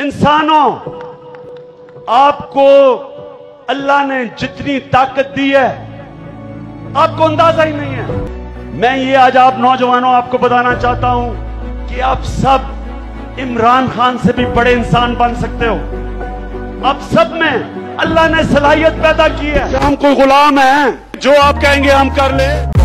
इंसानों, आपको अल्लाह ने जितनी ताकत दी है, आपको अंदाज़ा ही नहीं है। मैं ये आज आप नौजवानों, आपको बताना चाहता हूँ कि आप सब इमरान खान से भी बड़े इंसान बन सकते हो। आप सब में अल्लाह ने सलाहियत पैदा की है। हम कोई गुलाम है, जो आप कहेंगे हम कर ले।